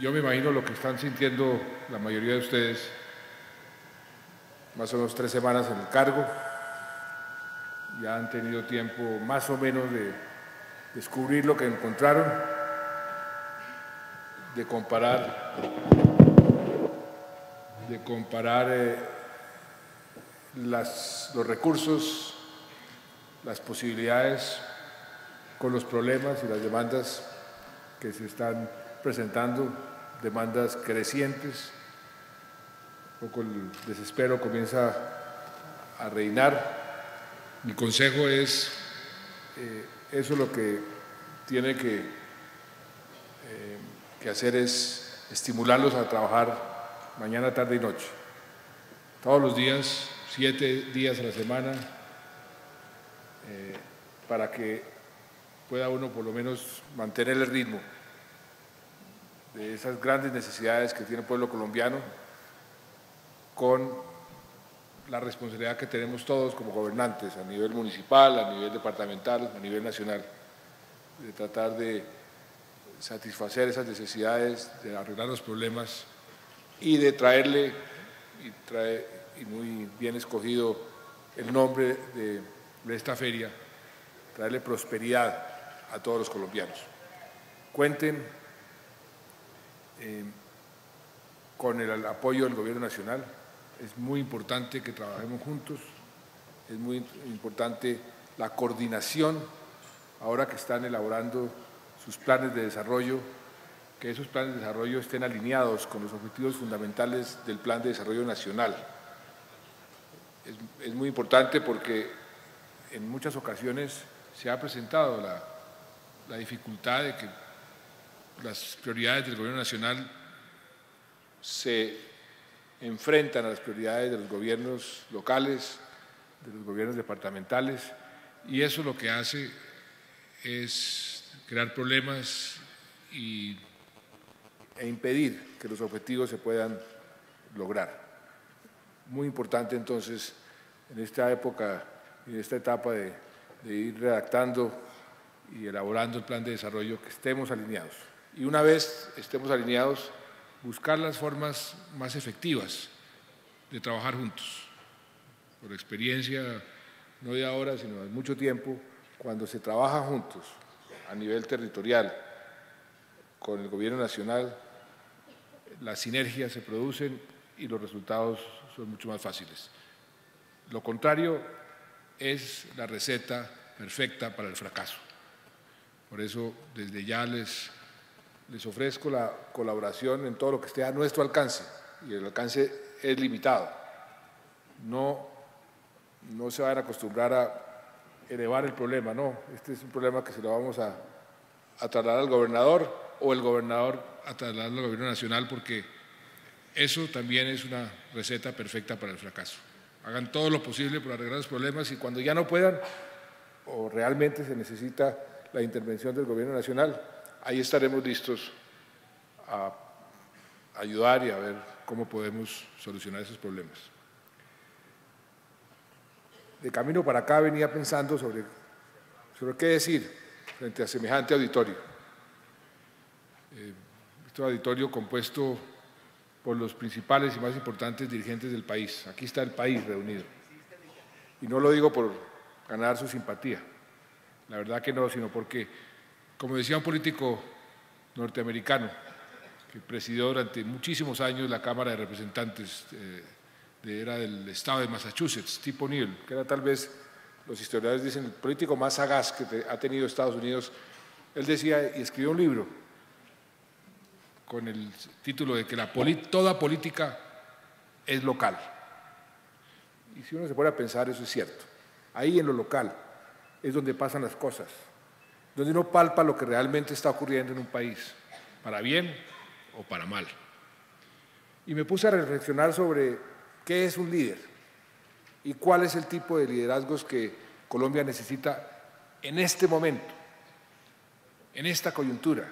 Yo me imagino lo que están sintiendo la mayoría de ustedes, más o menos tres semanas en el cargo, ya han tenido tiempo más o menos de descubrir lo que encontraron, de comparar, de comparar eh, las, los recursos, las posibilidades con los problemas y las demandas que se están presentando, demandas crecientes, un poco el desespero comienza a reinar. Mi consejo es, eh, eso lo que tiene que, eh, que hacer es estimularlos a trabajar mañana, tarde y noche. Todos los días, siete días a la semana, eh, para que pueda uno por lo menos mantener el ritmo de esas grandes necesidades que tiene el pueblo colombiano con la responsabilidad que tenemos todos como gobernantes a nivel municipal, a nivel departamental, a nivel nacional, de tratar de satisfacer esas necesidades, de arreglar los problemas y de traerle, y, trae, y muy bien escogido el nombre de, esta feria, traerle prosperidad a todos los colombianos. Cuenten eh, con el apoyo del Gobierno Nacional. Es muy importante que trabajemos juntos, es muy importante la coordinación, ahora que están elaborando sus planes de desarrollo, que esos planes de desarrollo estén alineados con los objetivos fundamentales del Plan de Desarrollo Nacional. Es, muy importante porque en muchas ocasiones se ha presentado la, la dificultad de que las prioridades del Gobierno Nacional se enfrentan a las prioridades de los gobiernos locales, de los gobiernos departamentales, y eso lo que hace es crear problemas y, e impedir que los objetivos se puedan lograr. Muy importante entonces en esta época en esta etapa de, de ir redactando y elaborando el plan de desarrollo que estemos alineados y una vez estemos alineados, buscar las formas más efectivas de trabajar juntos. Por experiencia, no de ahora, sino de mucho tiempo, cuando se trabaja juntos a nivel territorial con el Gobierno Nacional, las sinergias se producen y los resultados son mucho más fáciles. Lo contrario es la receta perfecta para el fracaso. Por eso, desde ya les les ofrezco la colaboración en todo lo que esté a nuestro alcance, y el alcance es limitado. No, no se van a acostumbrar a elevar el problema, no, este es un problema que se lo vamos a, a trasladar al gobernador o el gobernador a trasladarlo al gobierno nacional porque eso también es una receta perfecta para el fracaso. Hagan todo lo posible por arreglar los problemas y cuando ya no puedan o realmente se necesita la intervención del gobierno nacional, ahí estaremos listos a ayudar y a ver cómo podemos solucionar esos problemas. De camino para acá venía pensando sobre, sobre qué decir frente a semejante auditorio. Eh, este auditorio compuesto por los principales y más importantes dirigentes del país. Aquí está el país reunido. Y no lo digo por ganar su simpatía, la verdad que no, sino porque como decía un político norteamericano que presidió durante muchísimos años la Cámara de Representantes, eh, de, era del estado de Massachusetts, Tip O'Neill, que era tal vez, los historiadores dicen, el político más sagaz que ha tenido Estados Unidos, él decía y escribió un libro con el título de que la toda política es local. Y si uno se pone a pensar, eso es cierto. Ahí en lo local es donde pasan las cosas donde uno palpa lo que realmente está ocurriendo en un país, para bien o para mal. Y me puse a reflexionar sobre qué es un líder y cuál es el tipo de liderazgos que Colombia necesita en este momento, en esta coyuntura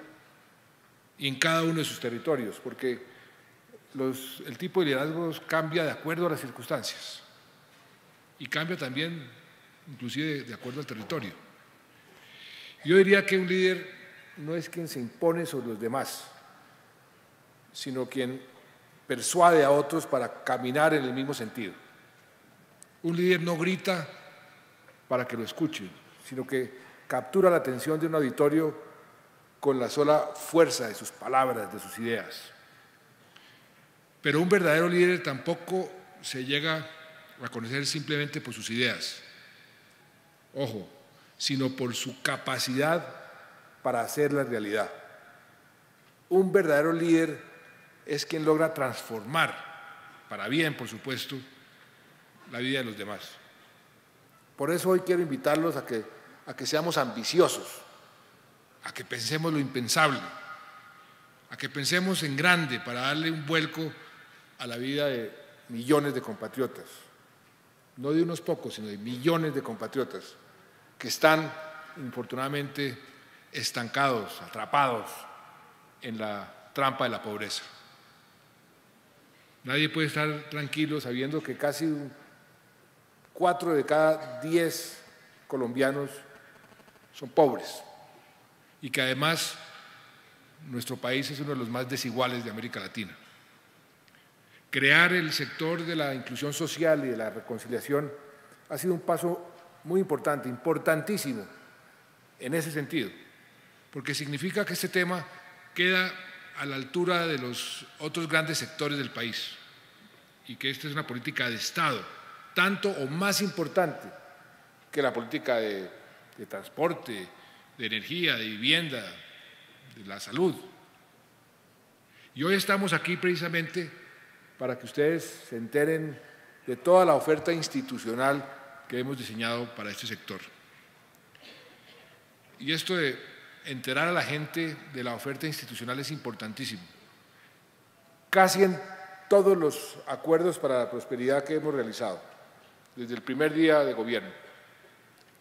y en cada uno de sus territorios, porque el tipo de liderazgos cambia de acuerdo a las circunstancias. y cambia también, inclusive de acuerdo al territorio. Yo diría que un líder no es quien se impone sobre los demás, sino quien persuade a otros para caminar en el mismo sentido. Un líder no grita para que lo escuchen, sino que captura la atención de un auditorio con la sola fuerza de sus palabras, de sus ideas. Pero un verdadero líder tampoco se llega a conocer simplemente por sus ideas, ojo, sino por su capacidad para hacer la realidad. Un verdadero líder es quien logra transformar, para bien por supuesto, la vida de los demás. Por eso hoy quiero invitarlos a que, a que seamos ambiciosos, a que pensemos lo impensable, a que pensemos en grande para darle un vuelco a la vida de millones de compatriotas, no de unos pocos, sino de millones de compatriotas que están, infortunadamente, estancados, atrapados en la trampa de la pobreza. Nadie puede estar tranquilo sabiendo que casi cuatro de cada diez colombianos son pobres y que además nuestro país es uno de los más desiguales de América Latina. Crear el sector de la inclusión social y de la reconciliación ha sido un paso muy importante, importantísimo en ese sentido, porque significa que este tema queda a la altura de los otros grandes sectores del país y que esta es una política de Estado, tanto o más importante que la política de, transporte, de energía, de vivienda, de la salud. Y hoy estamos aquí precisamente para que ustedes se enteren de toda la oferta institucional que hemos diseñado para este sector. Y esto de enterar a la gente de la oferta institucional es importantísimo. Casi en todos los acuerdos para la prosperidad que hemos realizado, desde el primer día de gobierno,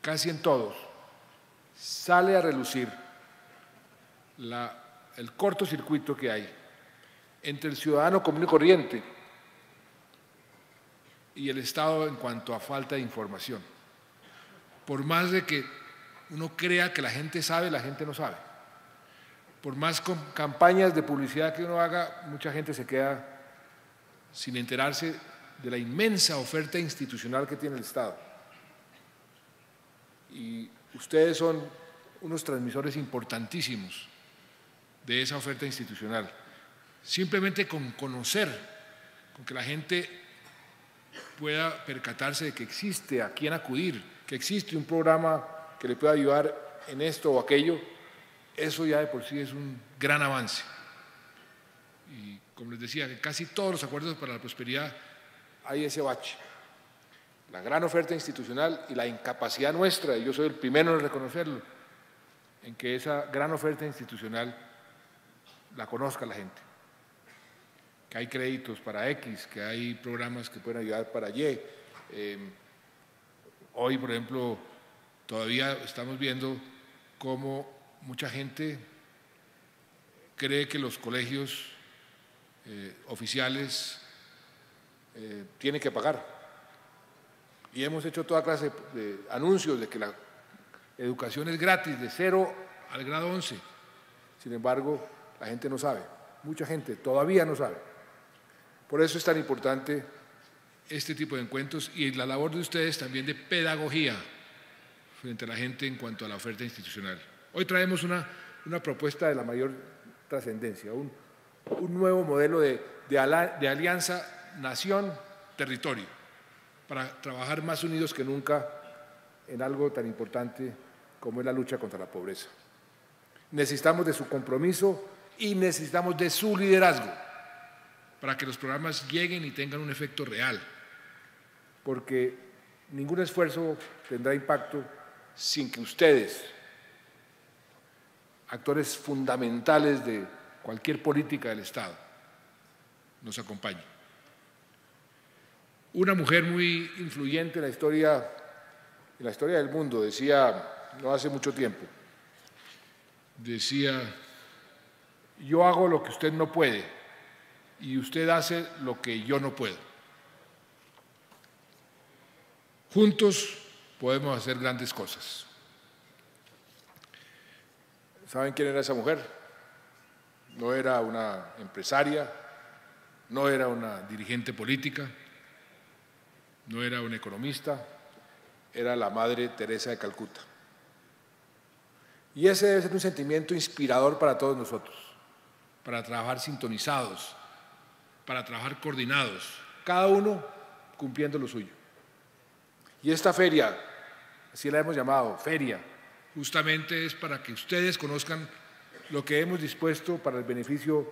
casi en todos, sale a relucir el cortocircuito que hay entre el ciudadano común y corriente y el Estado en cuanto a falta de información. Por más de que uno crea que la gente sabe, la gente no sabe. Por más campañas de publicidad que uno haga, mucha gente se queda sin enterarse de la inmensa oferta institucional que tiene el Estado. Y ustedes son unos transmisores importantísimos de esa oferta institucional. Simplemente con conocer, con que la gente pueda percatarse de que existe a quién acudir, que existe un programa que le pueda ayudar en esto o aquello, eso ya de por sí es un gran avance. Y como les decía, en casi todos los acuerdos para la prosperidad hay ese bache. La gran oferta institucional y la incapacidad nuestra, y yo soy el primero en reconocerlo, en que esa gran oferta institucional la conozca la gente. Que hay créditos para X, que hay programas que pueden ayudar para Y. Eh, hoy, por ejemplo, Todavía estamos viendo cómo mucha gente cree que los colegios eh, oficiales eh, tienen que pagar. Y hemos hecho toda clase de anuncios de que la educación es gratis, de cero al grado 11. Sin embargo, la gente no sabe, mucha gente todavía no sabe. Por eso es tan importante este tipo de encuentros y la labor de ustedes también de pedagogía frente a la gente en cuanto a la oferta institucional. Hoy traemos una, una propuesta de la mayor trascendencia, un, un, nuevo modelo de, de, de alianza nación-territorio, para trabajar más unidos que nunca en algo tan importante como es la lucha contra la pobreza. Necesitamos de su compromiso y necesitamos de su liderazgo para que los programas lleguen y tengan un efecto real, porque ningún esfuerzo tendrá impacto sin que ustedes, actores fundamentales de cualquier política del Estado, nos acompañen. Una mujer muy influyente en la historia, en la historia del mundo, decía no hace mucho tiempo, decía, yo hago lo que usted no puede y usted hace lo que yo no puedo. Juntos podemos hacer grandes cosas. ¿Saben quién era esa mujer? No era una empresaria, no era una dirigente política, no era un economista, era la Madre Teresa de Calcuta. Y ese debe ser un sentimiento inspirador para todos nosotros, para trabajar sintonizados, para trabajar coordinados, cada uno cumpliendo lo suyo. Y esta feria, así la hemos llamado, feria, justamente es para que ustedes conozcan lo que hemos dispuesto para el beneficio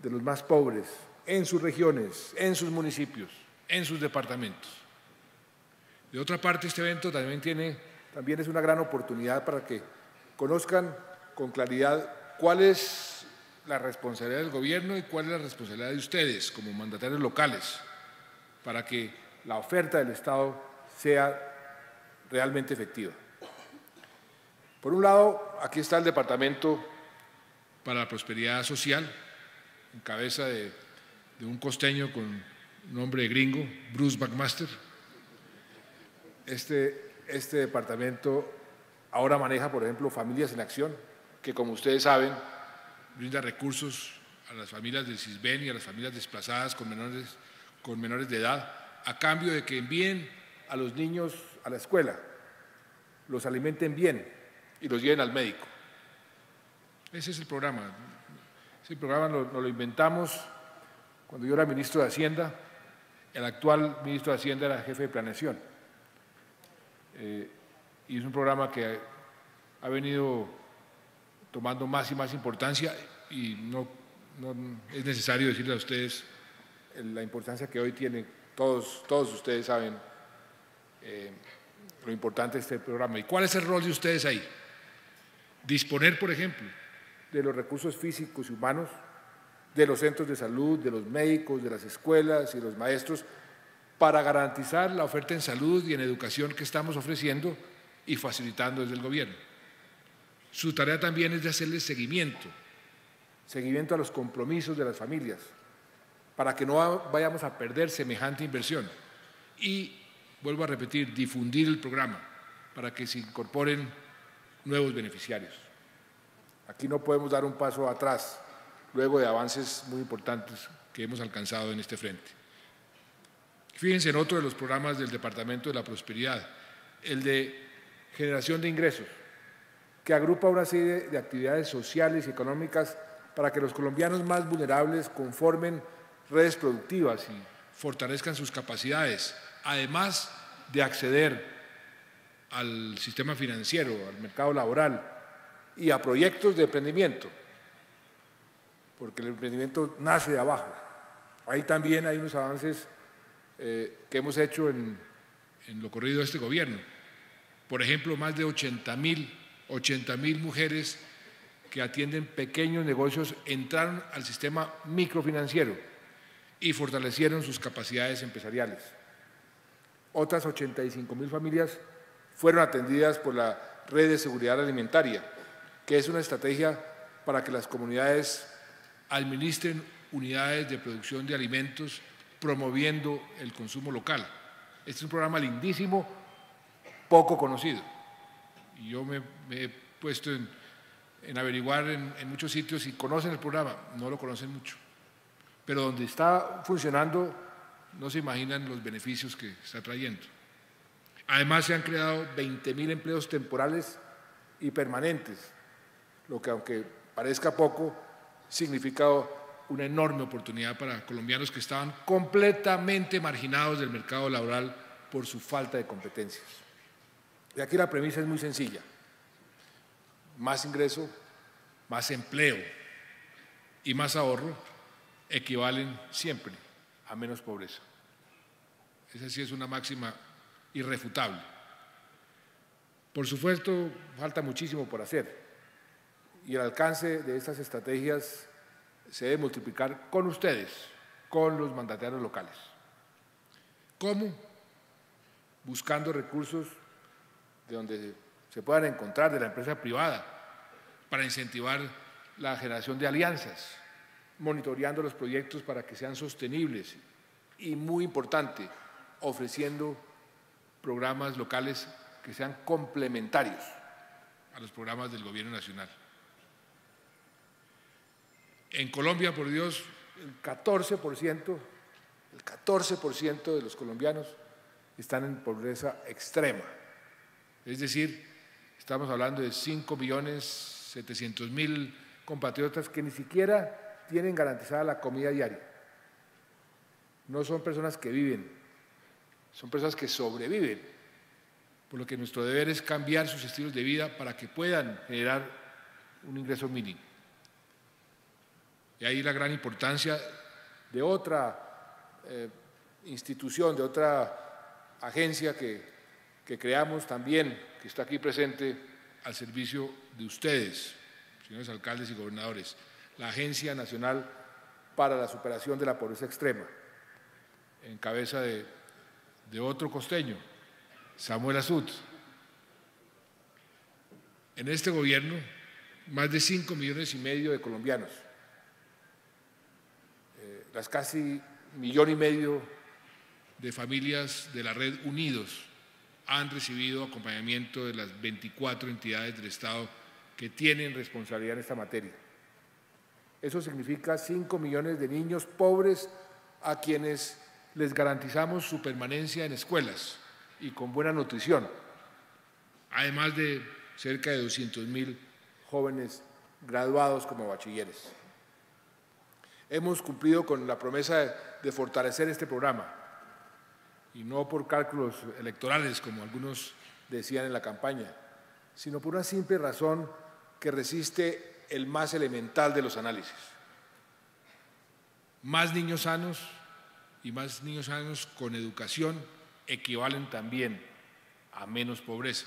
de los más pobres en sus regiones, en sus municipios, en sus departamentos. De otra parte, este evento también, tiene, también es una gran oportunidad para que conozcan con claridad cuál es la responsabilidad del gobierno y cuál es la responsabilidad de ustedes como mandatarios locales para que la oferta del Estado sea realmente efectiva. Por un lado, aquí está el Departamento para la Prosperidad Social, en cabeza de, de un costeño con nombre gringo, Bruce McMaster. Este, este departamento ahora maneja, por ejemplo, Familias en Acción, que como ustedes saben, brinda recursos a las familias del CISBEN y a las familias desplazadas con menores, con menores de edad, a cambio de que envíen a los niños a la escuela, los alimenten bien y los lleven al médico. Ese es el programa. Ese programa nos lo, lo inventamos cuando yo era ministro de Hacienda. El actual ministro de Hacienda era jefe de planeación. Eh, y es un programa que ha venido tomando más y más importancia y no, no es necesario decirle a ustedes la importancia que hoy tiene, todos, todos ustedes saben eh, lo importante de este programa. ¿Y cuál es el rol de ustedes ahí? Disponer, por ejemplo, de los recursos físicos y humanos, de los centros de salud, de los médicos, de las escuelas y los maestros, para garantizar la oferta en salud y en educación que estamos ofreciendo y facilitando desde el gobierno. Su tarea también es de hacerle seguimiento, seguimiento a los compromisos de las familias, para que no vayamos a perder semejante inversión. Y, vuelvo a repetir, difundir el programa para que se incorporen nuevos beneficiarios. Aquí no podemos dar un paso atrás, luego de avances muy importantes que hemos alcanzado en este frente. Fíjense en otro de los programas del Departamento de la Prosperidad, el de generación de ingresos, que agrupa una serie de actividades sociales y económicas para que los colombianos más vulnerables conformen redes productivas y fortalezcan sus capacidades, además de acceder al sistema financiero, al mercado laboral y a proyectos de emprendimiento, porque el emprendimiento nace de abajo. Ahí también hay unos avances eh, que hemos hecho en, lo corrido de este gobierno. Por ejemplo, más de 80 mil 80 mil mujeres que atienden pequeños negocios entraron al sistema microfinanciero y fortalecieron sus capacidades empresariales. Otras 85 mil familias fueron atendidas por la Red de Seguridad Alimentaria, que es una estrategia para que las comunidades administren unidades de producción de alimentos promoviendo el consumo local. Este es un programa lindísimo, poco conocido. Y yo me, he puesto en, averiguar en, muchos sitios si conocen el programa, no lo conocen mucho. Pero donde está funcionando, no se imaginan los beneficios que está trayendo. Además, se han creado 20.000 empleos temporales y permanentes, lo que aunque parezca poco, significa una enorme oportunidad para colombianos que estaban completamente marginados del mercado laboral por su falta de competencias. Y aquí la premisa es muy sencilla. Más ingreso, más empleo y más ahorro equivalen siempre a menos pobreza. Esa sí es una máxima irrefutable. Por supuesto, falta muchísimo por hacer y el alcance de estas estrategias se debe multiplicar con ustedes, con los mandatarios locales. ¿Cómo? Buscando recursos de donde se puedan encontrar de la empresa privada para incentivar la generación de alianzas, monitoreando los proyectos para que sean sostenibles y, muy importante, ofreciendo programas locales que sean complementarios a los programas del Gobierno Nacional. En Colombia, por Dios, el 14%, el 14% de los colombianos están en pobreza extrema. Es decir, estamos hablando de 5 millones 700 mil compatriotas que ni siquiera tienen garantizada la comida diaria. No son personas que viven, son personas que sobreviven. Por lo que nuestro deber es cambiar sus estilos de vida para que puedan generar un ingreso mínimo. Y ahí la gran importancia de otra eh, institución, de otra agencia que, creamos también, que está aquí presente al servicio de ustedes, señores alcaldes y gobernadores, la Agencia Nacional para la Superación de la Pobreza Extrema, en cabeza de, de otro costeño, Samuel Azut. En este gobierno, más de 5 millones y medio de colombianos las casi millón y medio de familias de la red Unidos han recibido acompañamiento de las 24 entidades del Estado que tienen responsabilidad en esta materia. Eso significa 5 millones de niños pobres a quienes les garantizamos su permanencia en escuelas y con buena nutrición, además de cerca de 200 mil jóvenes graduados como bachilleres. Hemos cumplido con la promesa de fortalecer este programa y no por cálculos electorales, como algunos decían en la campaña, sino por una simple razón que resiste el más elemental de los análisis. Más niños sanos y más niños sanos con educación equivalen también a menos pobreza.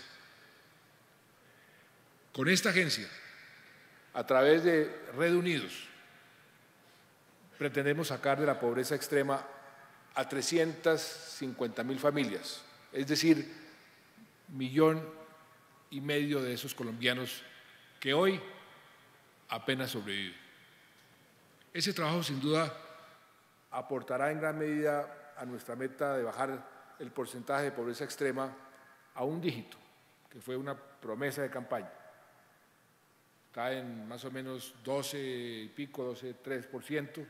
Con esta agencia, a través de Red Unidos, pretendemos sacar de la pobreza extrema a 350 mil familias, es decir, millón y medio de esos colombianos que hoy apenas sobreviven. Ese trabajo sin duda aportará en gran medida a nuestra meta de bajar el porcentaje de pobreza extrema a un dígito, que fue una promesa de campaña. Está en más o menos 12 y pico, 12, 3%.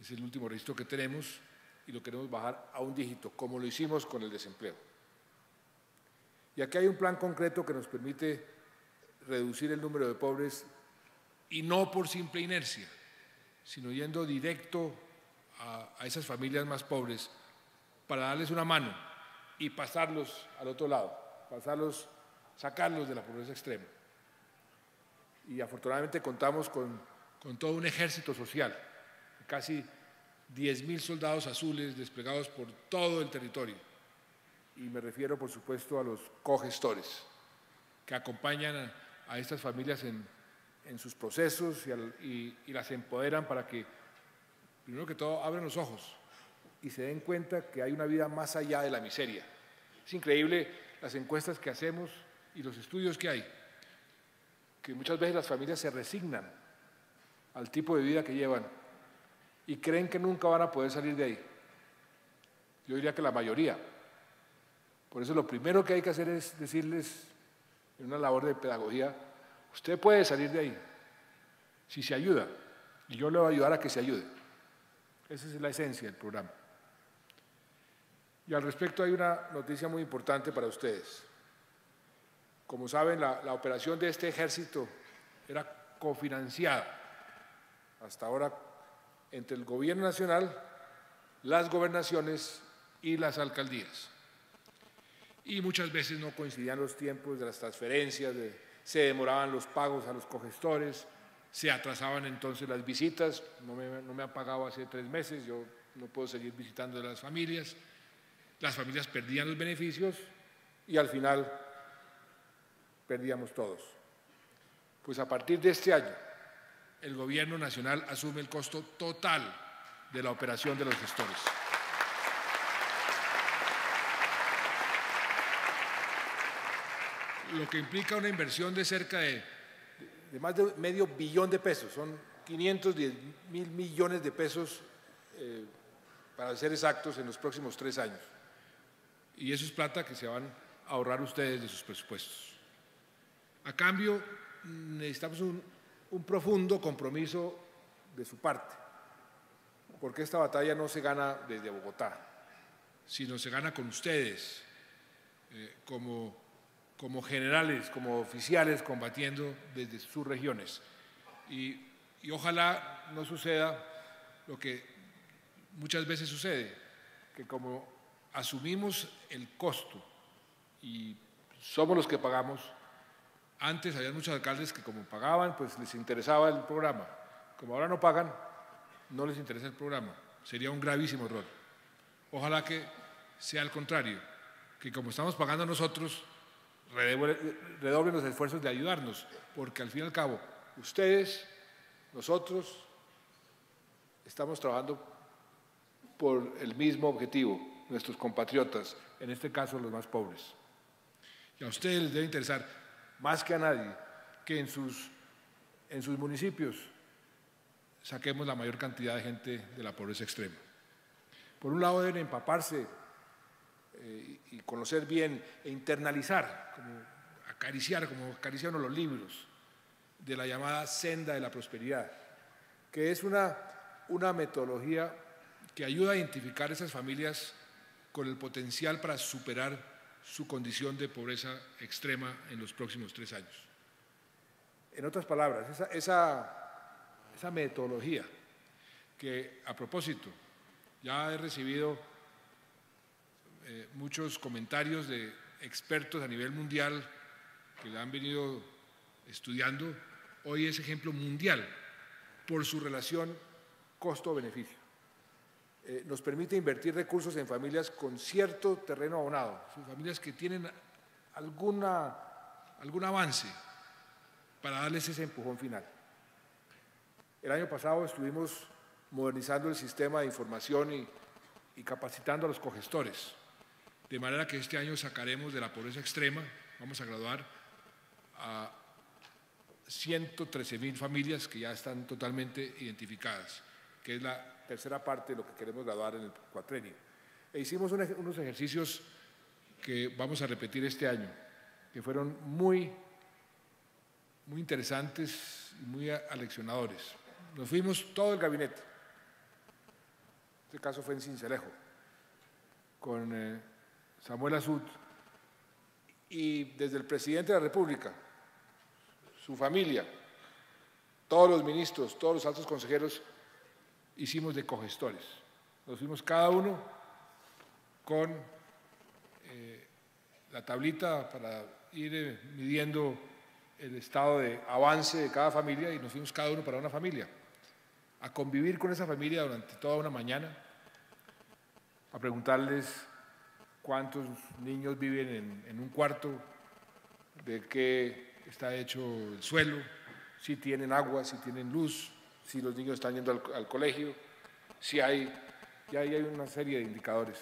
Es el último registro que tenemos y lo queremos bajar a un dígito, como lo hicimos con el desempleo. Y aquí hay un plan concreto que nos permite reducir el número de pobres y no por simple inercia, sino yendo directo a, esas familias más pobres para darles una mano y pasarlos al otro lado, pasarlos, sacarlos de la pobreza extrema. Y afortunadamente contamos con, con todo un ejército social casi 10.000 soldados azules desplegados por todo el territorio. Y me refiero, por supuesto, a los cogestores, que acompañan a, estas familias en, sus procesos y, y, las empoderan para que, primero que todo, abran los ojos y se den cuenta que hay una vida más allá de la miseria. Es increíble las encuestas que hacemos y los estudios que hay, que muchas veces las familias se resignan al tipo de vida que llevan y creen que nunca van a poder salir de ahí. Yo diría que la mayoría. Por eso lo primero que hay que hacer es decirles, en una labor de pedagogía, usted puede salir de ahí, si se ayuda, y yo le voy a ayudar a que se ayude. Esa es la esencia del programa. Y al respecto hay una noticia muy importante para ustedes. Como saben, la, la operación de este ejército era cofinanciada. Hasta ahora entre el Gobierno Nacional, las gobernaciones y las alcaldías. Y muchas veces no coincidían los tiempos de las transferencias, se demoraban los pagos a los cogestores, se atrasaban entonces las visitas, no me, no me han pagado hace tres meses, yo no puedo seguir visitando a las familias, las familias perdían los beneficios y al final perdíamos todos. Pues a partir de este año, el gobierno nacional asume el costo total de la operación de los gestores. Lo que implica una inversión de cerca de, de más de medio billón de pesos, son 510 mil millones de pesos, eh, para ser exactos, en los próximos tres años. Y eso es plata que se van a ahorrar ustedes de sus presupuestos. A cambio, necesitamos un, un profundo compromiso de su parte, porque esta batalla no se gana desde Bogotá, sino se gana con ustedes, eh, como, como generales, como oficiales combatiendo desde sus regiones. Y, y ojalá no suceda lo que muchas veces sucede, que como asumimos el costo y somos los que pagamos, antes había muchos alcaldes que como pagaban, pues les interesaba el programa. Como ahora no pagan, no les interesa el programa. Sería un gravísimo error. Ojalá que sea al contrario, que como estamos pagando nosotros, redoblen los esfuerzos de ayudarnos, porque al fin y al cabo, ustedes, nosotros, estamos trabajando por el mismo objetivo, nuestros compatriotas, en este caso los más pobres. Y a ustedes les debe interesar, más que a nadie, que en sus, en sus municipios saquemos la mayor cantidad de gente de la pobreza extrema. Por un lado deben empaparse eh, y conocer bien e internalizar, como acariciar, como acariciaron los libros, de la llamada senda de la prosperidad, que es una, una metodología que ayuda a identificar esas familias con el potencial para superar su condición de pobreza extrema en los próximos tres años. En otras palabras, esa, metodología que a propósito ya he recibido eh, muchos comentarios de expertos a nivel mundial que la han venido estudiando, hoy es ejemplo mundial por su relación costo-beneficio. Eh, nos permite invertir recursos en familias con cierto terreno abonado, familias que tienen alguna, algún avance para darles ese empujón final. El año pasado estuvimos modernizando el sistema de información y, y capacitando a los cogestores, de manera que este año sacaremos de la pobreza extrema, vamos a graduar a 113 mil familias que ya están totalmente identificadas, que es la tercera parte de lo que queremos graduar en el cuatrenio. E hicimos unos ejercicios que vamos a repetir este año, que fueron muy, muy interesantes y muy aleccionadores. Nos fuimos todo el gabinete. Este caso fue en Cincelejo, con eh, Samuel Azud y desde el presidente de la República, su familia, todos los ministros, todos los altos consejeros hicimos de cogestores. Nos fuimos cada uno con eh, la tablita para ir eh, midiendo el estado de avance de cada familia y nos fuimos cada uno para una familia, a convivir con esa familia durante toda una mañana, a preguntarles cuántos niños viven en, un cuarto, de qué está hecho el suelo, si tienen agua, si tienen luz, si los niños están yendo al, colegio, si hay, ya hay una serie de indicadores.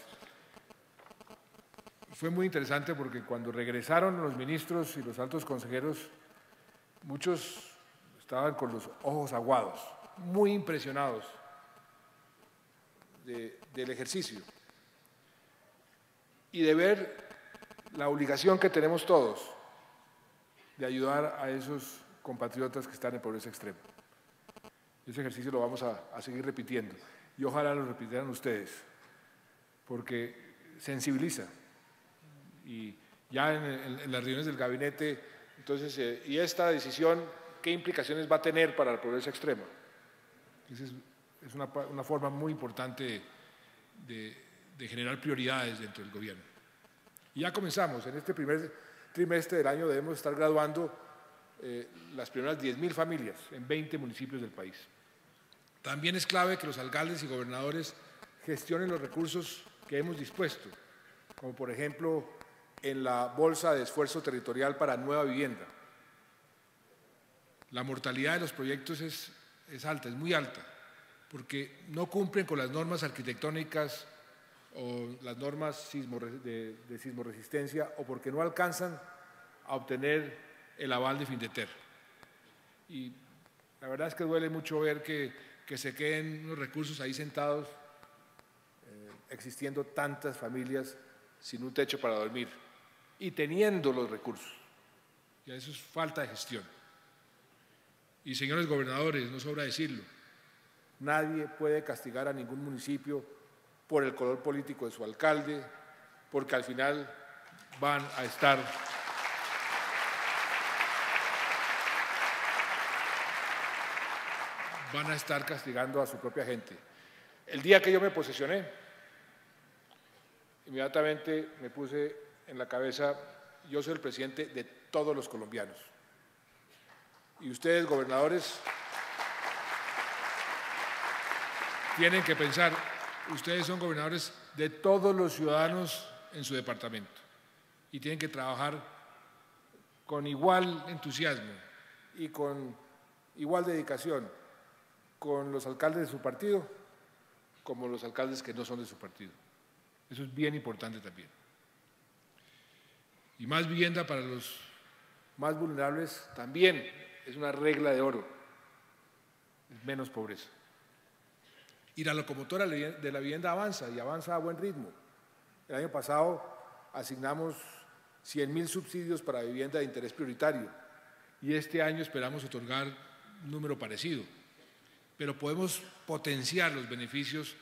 Fue muy interesante porque cuando regresaron los ministros y los altos consejeros, muchos estaban con los ojos aguados, muy impresionados del ejercicio y de ver la obligación que tenemos todos de ayudar a esos compatriotas que están en pobreza extrema. Ese ejercicio lo vamos a, seguir repitiendo y ojalá lo repitieran ustedes, porque sensibiliza. Y ya en, las reuniones del gabinete, entonces, eh, ¿y esta decisión qué implicaciones va a tener para la pobreza extrema? Esa es, una, forma muy importante de, generar prioridades dentro del gobierno. Y ya comenzamos, en este primer trimestre del año debemos estar graduando eh, las primeras 10.000 familias en 20 municipios del país. También es clave que los alcaldes y gobernadores gestionen los recursos que hemos dispuesto, como por ejemplo en la Bolsa de Esfuerzo Territorial para Nueva Vivienda. La mortalidad de los proyectos es, alta, es muy alta, porque no cumplen con las normas arquitectónicas o las normas de, de sismoresistencia o porque no alcanzan a obtener el aval de Findeter. Y la verdad es que duele mucho ver que que se queden los recursos ahí sentados, eh, existiendo tantas familias sin un techo para dormir y teniendo los recursos. Y eso es falta de gestión. Y señores gobernadores, no sobra decirlo, nadie puede castigar a ningún municipio por el color político de su alcalde, porque al final van a estar van a estar castigando a su propia gente. El día que yo me posesioné, inmediatamente me puse en la cabeza, yo soy el presidente de todos los colombianos. Y ustedes, gobernadores, tienen que pensar, ustedes son gobernadores de todos los ciudadanos en su departamento y tienen que trabajar con igual entusiasmo y con igual dedicación con los alcaldes de su partido como los alcaldes que no son de su partido. Eso es bien importante también. Y más vivienda para los más vulnerables también es una regla de oro. Es menos pobreza. Y la locomotora de la vivienda avanza y avanza a buen ritmo. El año pasado asignamos 100 mil subsidios para vivienda de interés prioritario y este año esperamos otorgar un número parecido. Pero podemos potenciar los beneficios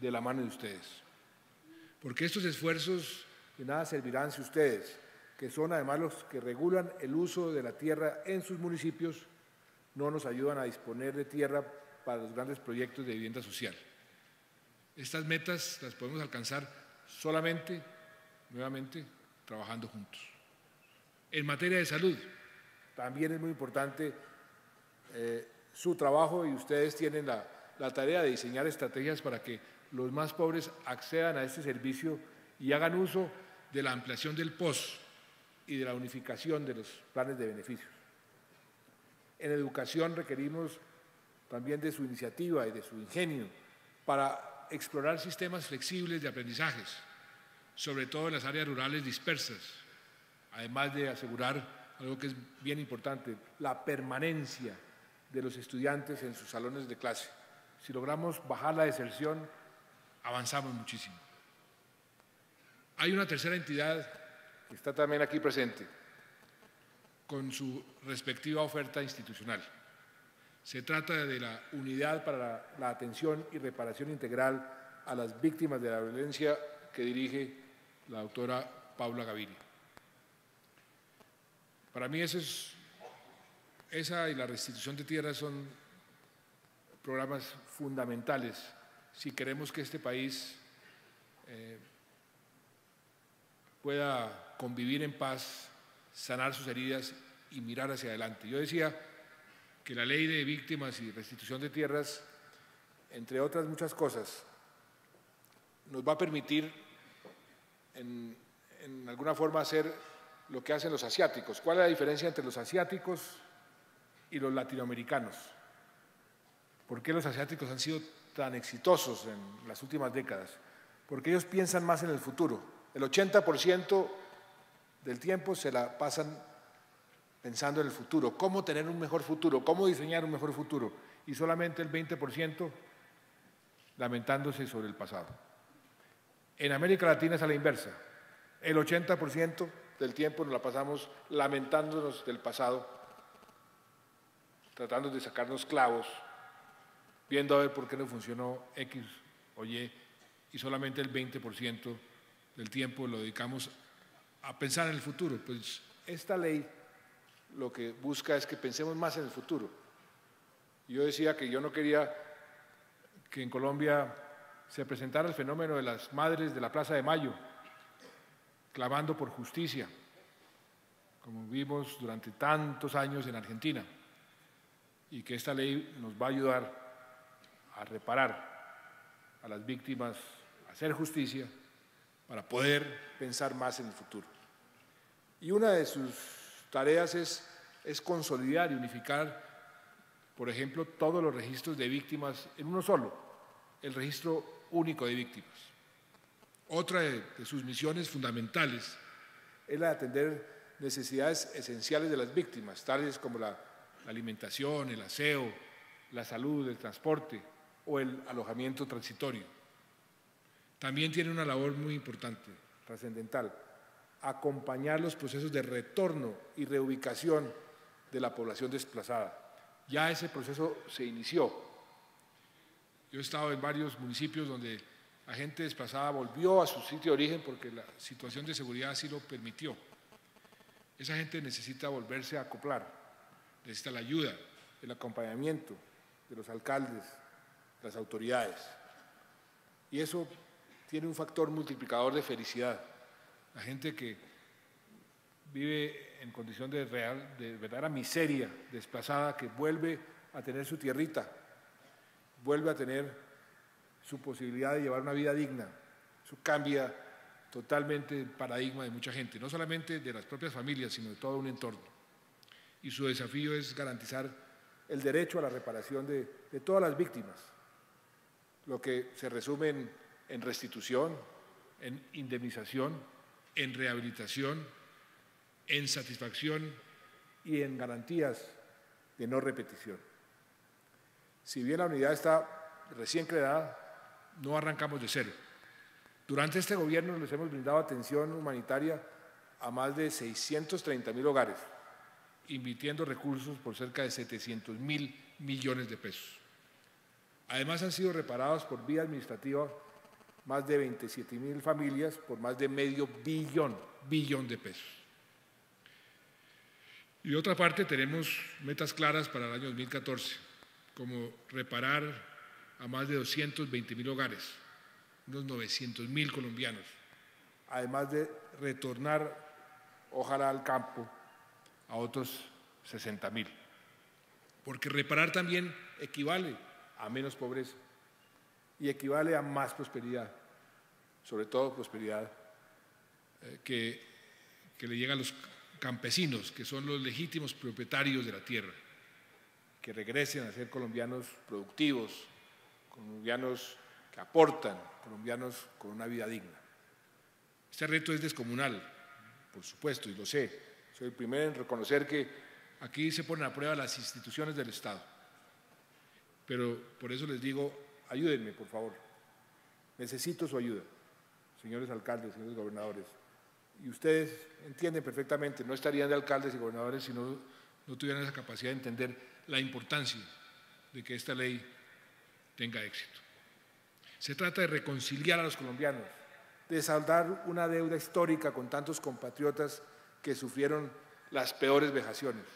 de la mano de ustedes. Porque estos esfuerzos de nada servirán si ustedes, que son además los que regulan el uso de la tierra en sus municipios, no nos ayudan a disponer de tierra para los grandes proyectos de vivienda social. Estas metas las podemos alcanzar solamente, nuevamente, trabajando juntos. En materia de salud, también es muy importante eh, su trabajo y ustedes tienen la, tarea de diseñar estrategias para que los más pobres accedan a este servicio y hagan uso de la ampliación del POS y de la unificación de los planes de beneficios. En educación requerimos también de su iniciativa y de su ingenio para explorar sistemas flexibles de aprendizajes, sobre todo en las áreas rurales dispersas, además de asegurar algo que es bien importante, la permanencia de los estudiantes en sus salones de clase. Si logramos bajar la deserción, avanzamos muchísimo. Hay una tercera entidad que está también aquí presente, con su respectiva oferta institucional. Se trata de la Unidad para la, Atención y Reparación Integral a las Víctimas de la Violencia que dirige la doctora Paula Gaviria. Para mí esa y la restitución de tierras son programas fundamentales si queremos que este país eh, pueda convivir en paz, sanar sus heridas y mirar hacia adelante. Yo decía que la ley de víctimas y restitución de tierras, entre otras muchas cosas, nos va a permitir en, en alguna forma hacer lo que hacen los asiáticos. ¿Cuál es la diferencia entre los asiáticos y los latinoamericanos? ¿Por qué los asiáticos han sido tan exitosos en las últimas décadas? Porque ellos piensan más en el futuro. El 80% del tiempo se la pasan pensando en el futuro, cómo tener un mejor futuro, cómo diseñar un mejor futuro, y solamente el 20% lamentándose sobre el pasado. En América Latina es a la inversa. El 80% del tiempo nos la pasamos lamentándonos del pasado, tratando de sacarnos clavos viendo a ver por qué no funcionó X o Y, y solamente el 20% del tiempo lo dedicamos a pensar en el futuro. Pues esta ley lo que busca es que pensemos más en el futuro. Yo decía que yo no quería que en Colombia se presentara el fenómeno de las madres de la Plaza de Mayo, clamando por justicia, como vimos durante tantos años en Argentina, y que esta ley nos va a ayudar a reparar a las víctimas, a hacer justicia, para poder pensar más en el futuro. Y una de sus tareas es, es consolidar y unificar, por ejemplo, todos los registros de víctimas en uno solo, el registro único de víctimas. Otra de, de sus misiones fundamentales es la de atender necesidades esenciales de las víctimas, tales como la alimentación, el aseo, la salud, el transporte, o el alojamiento transitorio. También tiene una labor muy importante, trascendental, acompañar los procesos de retorno y reubicación de la población desplazada. Ya ese proceso se inició. Yo he estado en varios municipios donde la gente desplazada volvió a su sitio de origen porque la situación de seguridad así lo permitió. Esa gente necesita volverse a acoplar, necesita la ayuda, el acompañamiento de los alcaldes, las autoridades. Y eso tiene un factor multiplicador de felicidad. La gente que vive en condición de, real, de verdadera miseria, desplazada, que vuelve a tener su tierrita, vuelve a tener su posibilidad de llevar una vida digna, su cambia totalmente el paradigma de mucha gente, no solamente de las propias familias, sino de todo un entorno. Y su desafío es garantizar el derecho a la reparación de, todas las víctimas, lo que se resume en en restitución, en indemnización, en rehabilitación, en satisfacción y en garantías de no repetición. Si bien la unidad está recién creada, no arrancamos de cero. Durante este gobierno les hemos brindado atención humanitaria a más de 630 mil hogares, invirtiendo recursos por cerca de 700 mil millones de pesos. Además han sido reparados por vía administrativa más de 27 mil familias por más de medio billón, billón de pesos. Y de otra parte tenemos metas claras para el año 2014, como reparar a más de 220 mil hogares, unos 900 mil colombianos, además de retornar, ojalá al campo, a otros 60 mil. Porque reparar también equivale a menos pobreza y equivale a más prosperidad, sobre todo prosperidad eh, que, que le llega a los campesinos, que son los legítimos propietarios de la tierra, que regresen a ser colombianos productivos, colombianos que aportan, colombianos con una vida digna. Este reto es descomunal, por supuesto, y lo sé. El primero en reconocer que aquí se ponen a prueba las instituciones del Estado. Pero por eso les digo, Ayúdenme, por favor. Necesito su ayuda, señores alcaldes, señores gobernadores. Y ustedes entienden perfectamente, no estarían de alcaldes y gobernadores si no, no tuvieran esa capacidad de entender la importancia de que esta ley tenga éxito. Se trata de reconciliar a los colombianos, de saldar una deuda histórica con tantos compatriotas que sufrieron las peores vejaciones.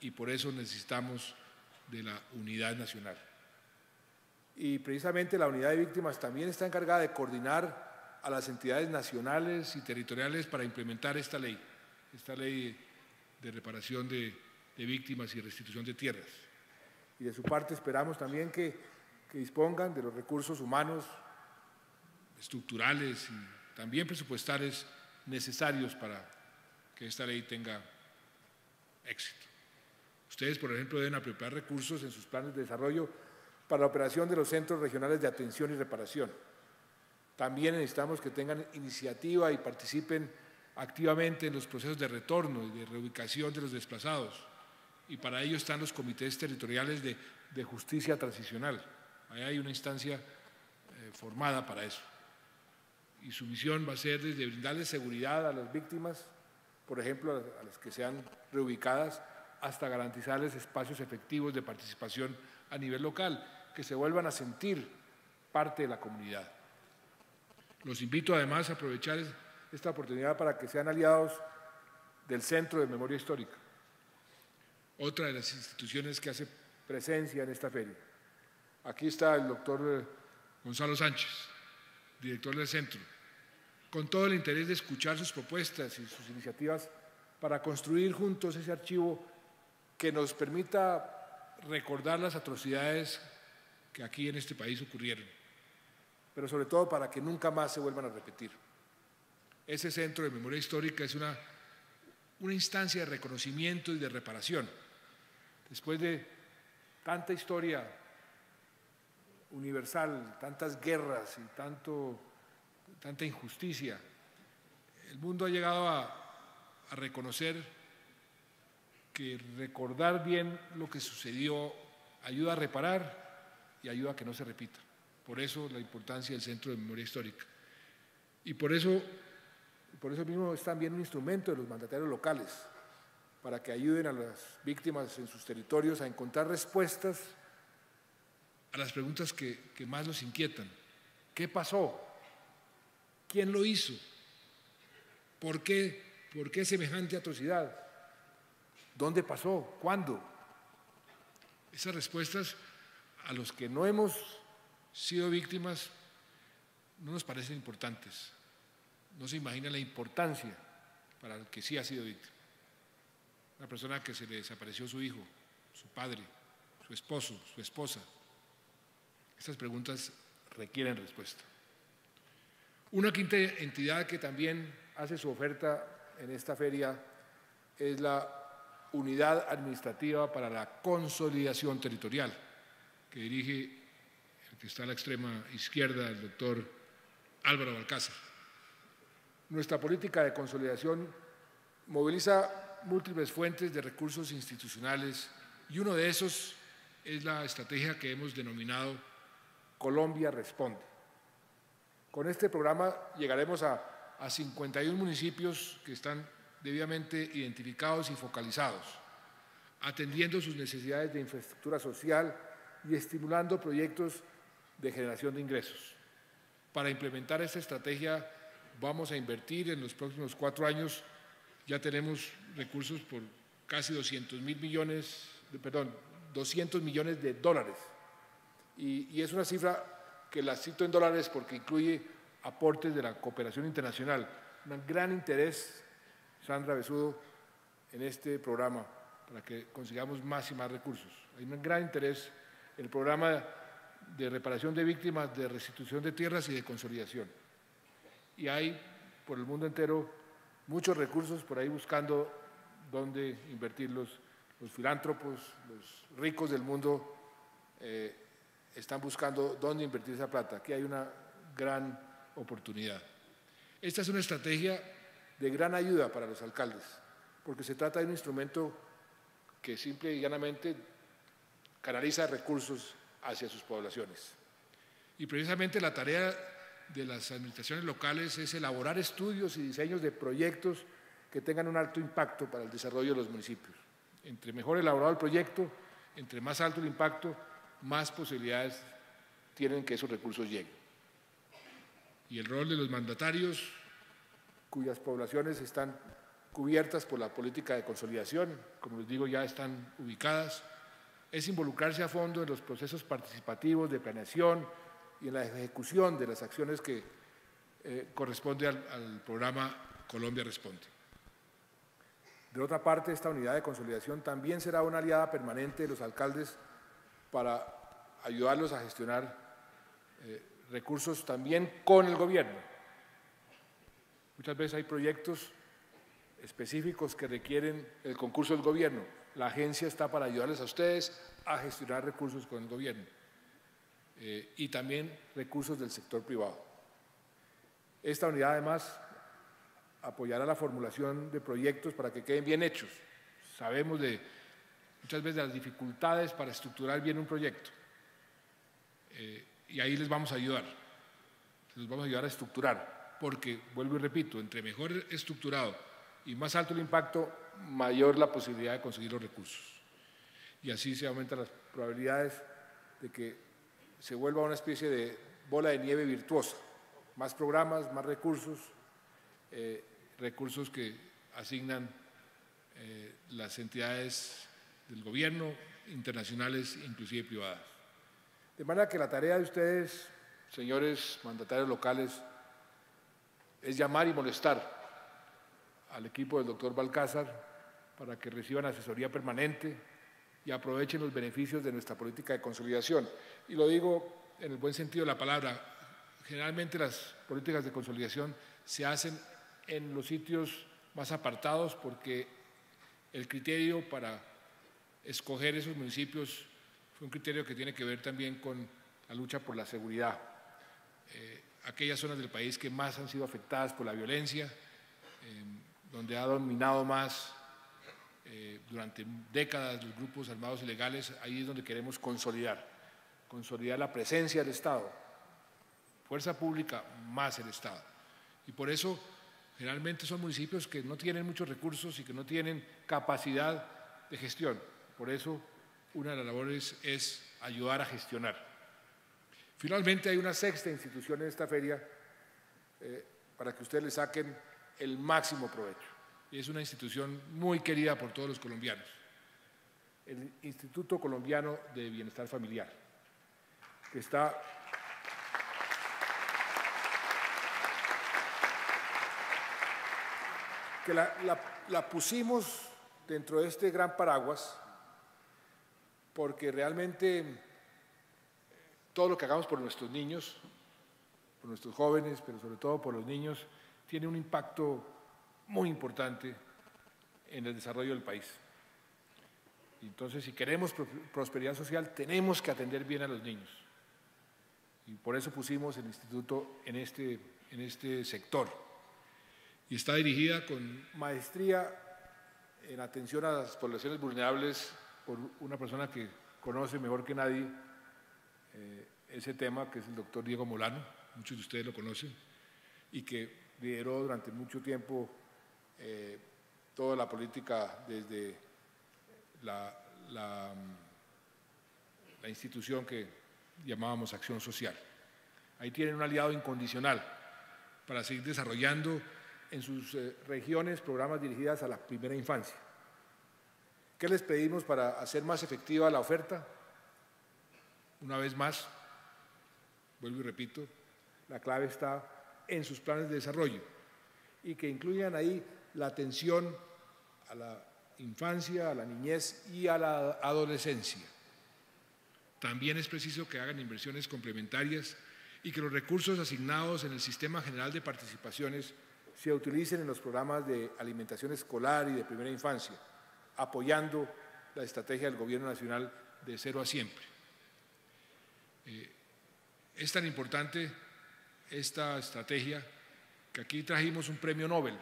Y por eso necesitamos de la unidad nacional y precisamente la unidad de víctimas también está encargada de coordinar a las entidades nacionales y territoriales para implementar esta ley, esta ley de reparación de, víctimas y restitución de tierras. Y de su parte esperamos también que, que dispongan de los recursos humanos, estructurales y también presupuestales necesarios para que esta ley tenga éxito. Ustedes, por ejemplo, deben apropiar recursos en sus planes de desarrollo para la operación de los centros regionales de atención y reparación. También necesitamos que tengan iniciativa y participen activamente en los procesos de retorno y de reubicación de los desplazados. Y para ello están los comités territoriales de, justicia transicional. Ahí hay una instancia eh, formada para eso. Y su misión va a ser desde brindarles seguridad a las víctimas, por ejemplo, a las que sean reubicadas, hasta garantizarles espacios efectivos de participación a nivel local, que se vuelvan a sentir parte de la comunidad. Los invito además a aprovechar esta oportunidad para que sean aliados del Centro de Memoria Histórica, otra de las instituciones que hace presencia en esta feria. Aquí está el doctor eh, Gonzalo Sánchez, director del centro, con todo el interés de escuchar sus propuestas y sus iniciativas para construir juntos ese archivo que nos permita recordar las atrocidades que aquí en este país ocurrieron, pero sobre todo para que nunca más se vuelvan a repetir. Ese centro de memoria histórica es una, una instancia de reconocimiento y de reparación. Después de tanta historia universal, tantas guerras y tanto, tanta injusticia, el mundo ha llegado a, reconocer que recordar bien lo que sucedió ayuda a reparar y ayuda a que no se repita. Por eso la importancia del Centro de Memoria Histórica. Y por eso por eso mismo es también un instrumento de los mandatarios locales, para que ayuden a las víctimas en sus territorios a encontrar respuestas a las preguntas que, que más los inquietan. ¿Qué pasó? ¿Quién lo hizo? ¿Por qué? ¿Por qué semejante atrocidad? ¿Dónde pasó? ¿Cuándo? Esas respuestas a los que no hemos sido víctimas no nos parecen importantes. No se imagina la importancia para el que sí ha sido víctima. Una persona que se le desapareció su hijo, su padre, su esposo, su esposa. Estas preguntas requieren respuesta. Una quinta entidad que también hace su oferta en esta feria es la Unidad Administrativa para la Consolidación Territorial, que dirige el que está a la extrema izquierda, el doctor Álvaro Balcázar. Nuestra política de consolidación moviliza múltiples fuentes de recursos institucionales y uno de esos es la estrategia que hemos denominado Colombia Responde. Con este programa llegaremos a, a 51 municipios que están debidamente identificados y focalizados, atendiendo sus necesidades de infraestructura social y estimulando proyectos de generación de ingresos. Para implementar esta estrategia vamos a invertir en los próximos cuatro años, ya tenemos recursos por casi 200 mil millones, perdón, 200 millones de dólares. Y, y, es una cifra que la cito en dólares porque incluye aportes de la cooperación internacional, un gran interés Sandra Besudo en este programa para que consigamos más y más recursos. Hay un gran interés en el programa de reparación de víctimas, de restitución de tierras y de consolidación. Y hay por el mundo entero muchos recursos por ahí buscando dónde invertirlos. Los filántropos, los ricos del mundo eh, están buscando dónde invertir esa plata. Aquí hay una gran oportunidad. Esta es una estrategia de gran ayuda para los alcaldes, porque se trata de un instrumento que simple y llanamente canaliza recursos hacia sus poblaciones. Y precisamente la tarea de las administraciones locales es elaborar estudios y diseños de proyectos que tengan un alto impacto para el desarrollo de los municipios. Entre mejor elaborado el proyecto, entre más alto el impacto, más posibilidades tienen que esos recursos lleguen. Y el rol de los mandatarios cuyas poblaciones están cubiertas por la política de consolidación, como les digo, ya están ubicadas, es involucrarse a fondo en los procesos participativos de planeación y en la ejecución de las acciones que eh, corresponde al, al programa Colombia Responde. De otra parte, esta unidad de consolidación también será una aliada permanente de los alcaldes para ayudarlos a gestionar eh, recursos también con el gobierno, Muchas veces hay proyectos específicos que requieren el concurso del gobierno. La agencia está para ayudarles a ustedes a gestionar recursos con el gobierno eh, y también recursos del sector privado. Esta unidad además apoyará la formulación de proyectos para que queden bien hechos. Sabemos de muchas veces las dificultades para estructurar bien un proyecto eh, y ahí les vamos a ayudar, les vamos a ayudar a estructurar porque, vuelvo y repito, entre mejor estructurado y más alto el impacto, mayor la posibilidad de conseguir los recursos. Y así se aumentan las probabilidades de que se vuelva una especie de bola de nieve virtuosa. Más programas, más recursos, eh, recursos que asignan eh, las entidades del gobierno, internacionales, inclusive privadas. De manera que la tarea de ustedes, señores mandatarios locales, es llamar y molestar al equipo del doctor Balcázar para que reciban asesoría permanente y aprovechen los beneficios de nuestra política de consolidación. Y lo digo en el buen sentido de la palabra, generalmente las políticas de consolidación se hacen en los sitios más apartados porque el criterio para escoger esos municipios fue un criterio que tiene que ver también con la lucha por la seguridad. Eh, aquellas zonas del país que más han sido afectadas por la violencia, eh, donde ha dominado más eh, durante décadas los grupos armados ilegales, ahí es donde queremos consolidar, consolidar la presencia del Estado, fuerza pública más el Estado. Y por eso Generalmente son municipios que no tienen muchos recursos y que no tienen capacidad de gestión. Por eso, una de las labores es ayudar a gestionar. Finalmente, hay una sexta institución en esta feria eh, para que ustedes le saquen el máximo provecho. Es una institución muy querida por todos los colombianos, el Instituto Colombiano de Bienestar Familiar, que está que la, pusimos dentro de este gran paraguas porque realmente todo lo que hagamos por nuestros niños, por nuestros jóvenes, pero sobre todo por los niños, tiene un impacto muy importante en el desarrollo del país. Entonces, si queremos prosperidad social, tenemos que atender bien a los niños. Y por eso pusimos el instituto en este, en este sector y está dirigida con maestría en atención a las poblaciones vulnerables por una persona que conoce mejor que nadie eh, ese tema, que es el doctor Diego Molano, muchos de ustedes lo conocen, y que lideró durante mucho tiempo eh, toda la política desde la, la institución que llamábamos Acción Social. Ahí tienen un aliado incondicional para seguir desarrollando en sus eh, regiones programas dirigidas a la primera infancia. ¿Qué les pedimos para hacer más efectiva la oferta? Una vez más, vuelvo y repito, la clave está en sus planes de desarrollo y que incluyan ahí la atención a la infancia, a la niñez y a la adolescencia. También es preciso que hagan inversiones complementarias y que los recursos asignados en el Sistema General de Participaciones se utilicen en los programas de alimentación escolar y de primera infancia, apoyando la estrategia del Gobierno Nacional de cero a siempre. Eh, es tan importante esta estrategia que aquí trajimos un premio Nobel,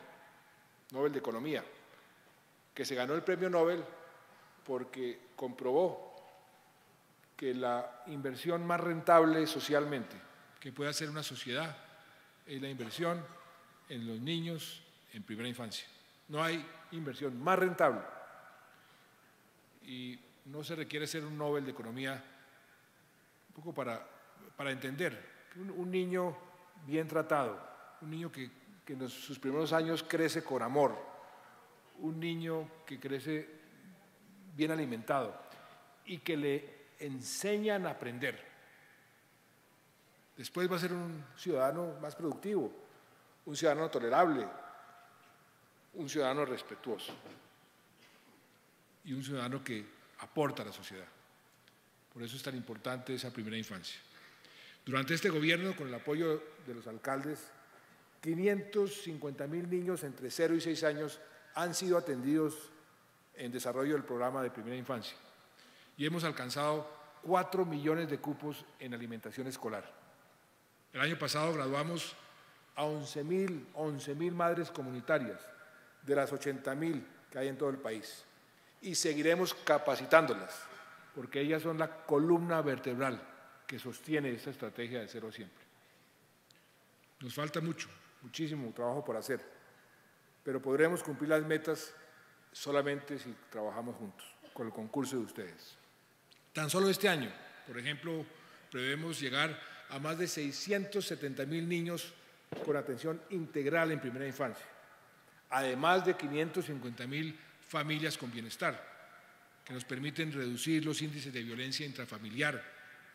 Nobel de Economía, que se ganó el premio Nobel porque comprobó que la inversión más rentable socialmente que puede hacer una sociedad es la inversión en los niños en primera infancia. No hay inversión más rentable y no se requiere ser un Nobel de Economía un poco para, para entender que un, niño bien tratado, un niño que, que en sus primeros años crece con amor, un niño que crece bien alimentado y que le enseñan a aprender. Después va a ser un ciudadano más productivo, un ciudadano tolerable, un ciudadano respetuoso y un ciudadano que aporta a la sociedad. Por eso es tan importante esa primera infancia. Durante este gobierno, con el apoyo de los alcaldes, 550 mil niños entre 0 y 6 años han sido atendidos en desarrollo del programa de primera infancia y hemos alcanzado 4 millones de cupos en alimentación escolar. El año pasado graduamos a 11.000 11 madres comunitarias de las 80.000 que hay en todo el país. Y seguiremos capacitándolas, porque ellas son la columna vertebral que sostiene esta estrategia de cero siempre. Nos falta mucho, muchísimo trabajo por hacer, pero podremos cumplir las metas solamente si trabajamos juntos, con el concurso de ustedes. Tan solo este año, por ejemplo, prevemos llegar a más de 670 mil niños con atención integral en primera infancia, además de 550 mil familias con bienestar, que nos permiten reducir los índices de violencia intrafamiliar,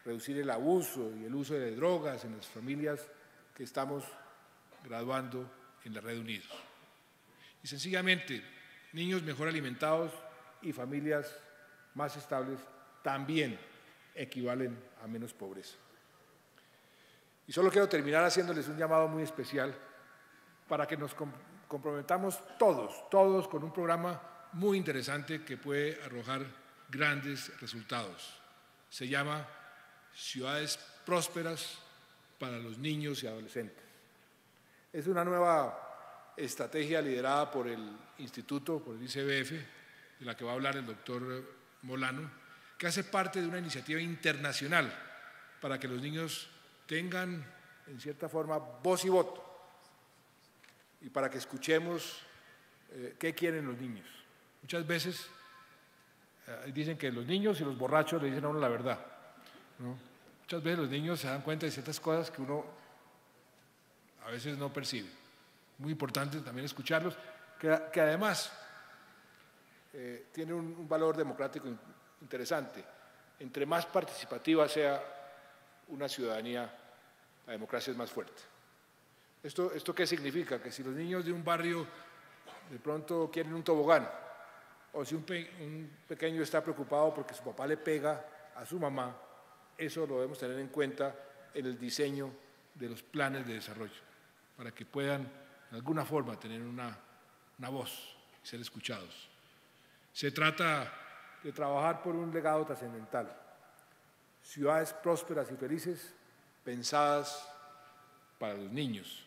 reducir el abuso y el uso de drogas en las familias que estamos graduando en la Red Unidos. Y sencillamente, niños mejor alimentados y familias más estables también equivalen a menos pobreza. Y solo quiero terminar haciéndoles un llamado muy especial para que nos comprometamos todos, todos con un programa muy interesante que puede arrojar grandes resultados. Se llama Ciudades Prósperas para los Niños y Adolescentes. Es una nueva estrategia liderada por el Instituto, por el ICBF, de la que va a hablar el doctor Molano, que hace parte de una iniciativa internacional para que los niños tengan, en cierta forma, voz y voto y para que escuchemos eh, qué quieren los niños. Muchas veces eh, dicen que los niños y los borrachos le dicen a uno la verdad. Muchas veces los niños se dan cuenta de ciertas cosas que uno a veces no percibe. Muy importante también escucharlos, que, además eh, tiene un valor democrático interesante. Entre más participativa sea una ciudadanía, la democracia es más fuerte. ¿Esto, ¿Esto qué significa? Que si los niños de un barrio de pronto quieren un tobogán, o si un, pequeño está preocupado porque su papá le pega a su mamá, eso lo debemos tener en cuenta en el diseño de los planes de desarrollo, para que puedan de alguna forma tener una, una voz y ser escuchados. Se trata de trabajar por un legado trascendental, ciudades prósperas y felices pensadas para los niños.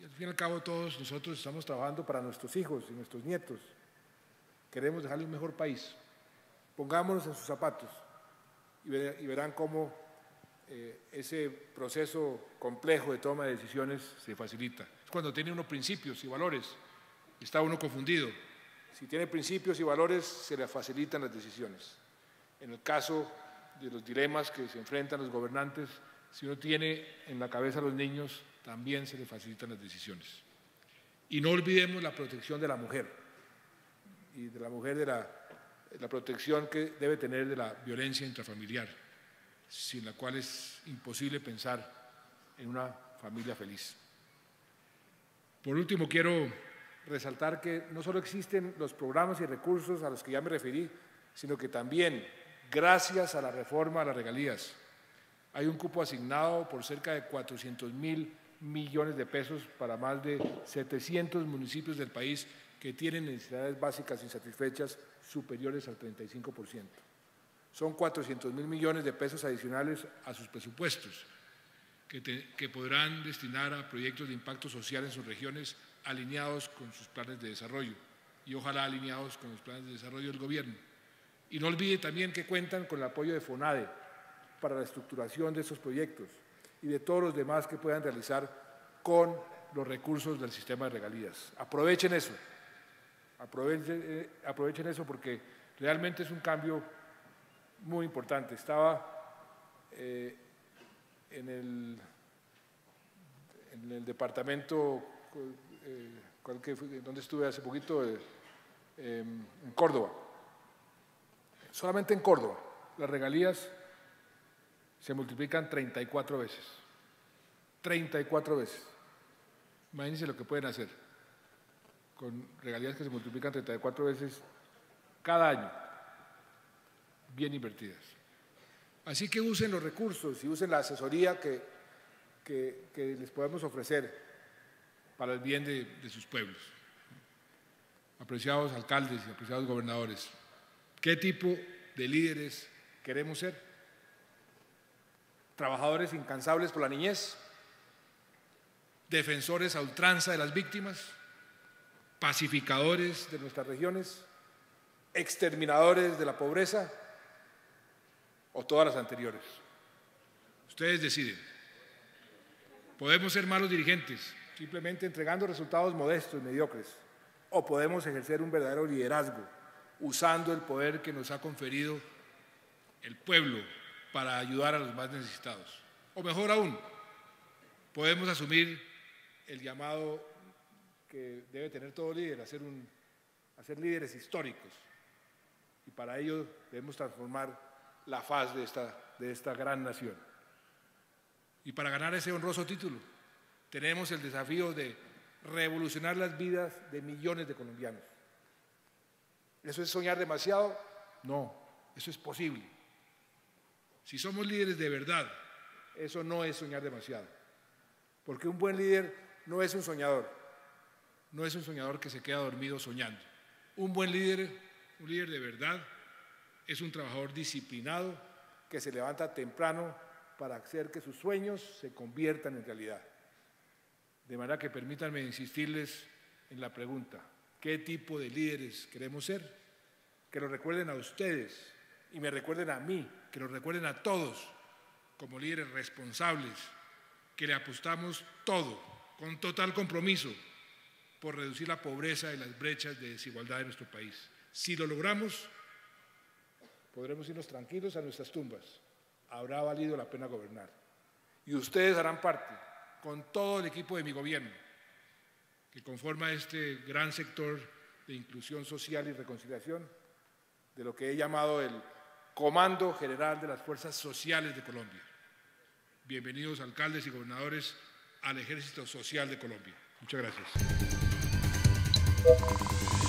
Y al fin y al cabo todos nosotros estamos trabajando para nuestros hijos y nuestros nietos. Queremos dejarles un mejor país. Pongámonos en sus zapatos y, verán cómo eh, ese proceso complejo de toma de decisiones se facilita. Es cuando tiene uno principios y valores, está uno confundido. Si tiene principios y valores, se le facilitan las decisiones. En el caso de los dilemas que se enfrentan los gobernantes, si uno tiene en la cabeza a los niños, también se le facilitan las decisiones. Y no olvidemos la protección de la mujer y de la mujer de la, protección que debe tener de la violencia intrafamiliar, sin la cual es imposible pensar en una familia feliz. Por último, quiero resaltar que no solo existen los programas y recursos a los que ya me referí, sino que también, gracias a la reforma a las regalías, hay un cupo asignado por cerca de 400 mil millones de pesos para más de 700 municipios del país que tienen necesidades básicas insatisfechas superiores al 35%. Son 400 mil millones de pesos adicionales a sus presupuestos que, que podrán destinar a proyectos de impacto social en sus regiones alineados con sus planes de desarrollo y ojalá alineados con los planes de desarrollo del gobierno. Y no olvide también que cuentan con el apoyo de FONADE para la estructuración de esos proyectos y de todos los demás que puedan realizar con los recursos del sistema de regalías. Aprovechen eso, aprovechen, eh, aprovechen eso porque realmente es un cambio muy importante. Estaba eh, en, el, en el departamento eh, donde estuve hace poquito, em, en Córdoba. Solamente en Córdoba, las regalías se multiplican 34 veces. 34 veces. Imagínense lo que pueden hacer con regalías que se multiplican 34 veces cada año, bien invertidas. Así que usen los recursos y usen la asesoría que, que les podemos ofrecer para el bien de, sus pueblos. Apreciados alcaldes y apreciados gobernadores, ¿qué tipo de líderes queremos ser? ¿Trabajadores incansables por la niñez? ¿Defensores a ultranza de las víctimas? ¿Pacificadores de nuestras regiones? ¿Exterminadores de la pobreza? ¿O todas las anteriores? Ustedes deciden. Podemos ser malos dirigentes, simplemente entregando resultados modestos, mediocres, o podemos ejercer un verdadero liderazgo usando el poder que nos ha conferido el pueblo para ayudar a los más necesitados. O mejor aún, podemos asumir el llamado que debe tener todo líder, a ser, un, líderes históricos. Y para ello debemos transformar la faz de esta, de esta gran nación. Y para ganar ese honroso título, tenemos el desafío de revolucionar las vidas de millones de colombianos. ¿Eso es soñar demasiado? No, eso es posible. Si somos líderes de verdad, eso no es soñar demasiado. Porque un buen líder no es un soñador, no es un soñador que se queda dormido soñando. Un buen líder, un líder de verdad, es un trabajador disciplinado que se levanta temprano para hacer que sus sueños se conviertan en realidad. De manera que permítanme insistirles en la pregunta, ¿qué tipo de líderes queremos ser? Que lo recuerden a ustedes y me recuerden a mí, que lo recuerden a todos como líderes responsables, que le apostamos todo, con total compromiso, por reducir la pobreza y las brechas de desigualdad en nuestro país. Si lo logramos, podremos irnos tranquilos a nuestras tumbas. Habrá valido la pena gobernar. Y ustedes harán parte, con todo el equipo de mi gobierno, que conforma este gran sector de inclusión social y reconciliación, de lo que he llamado el Comando General de las Fuerzas Sociales de Colombia. Bienvenidos alcaldes y gobernadores al Ejército Social de Colombia. Muchas gracias. Thank you.